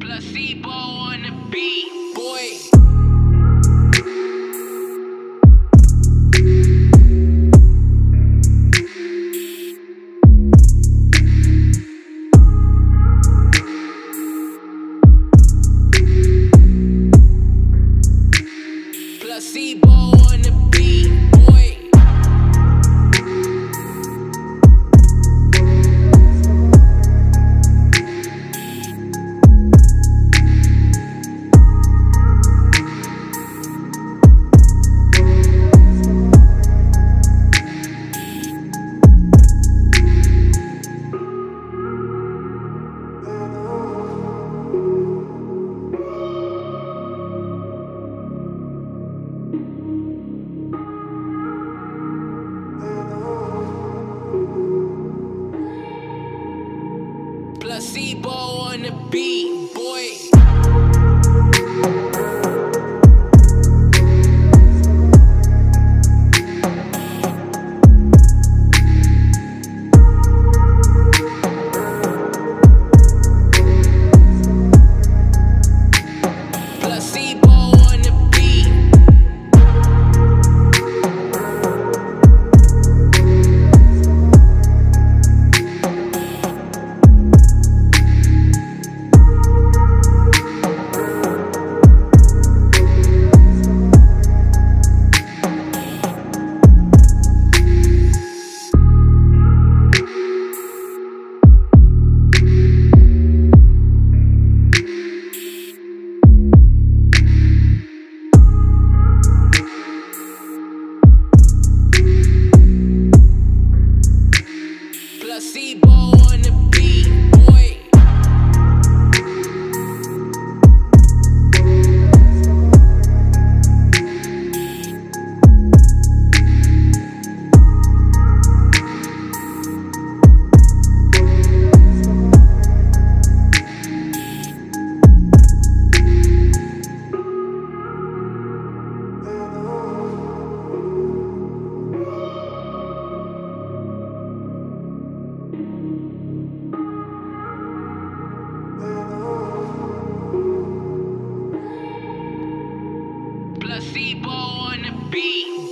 Placebo on the beat, Gazebo on the beat, boy. Debo on the beat.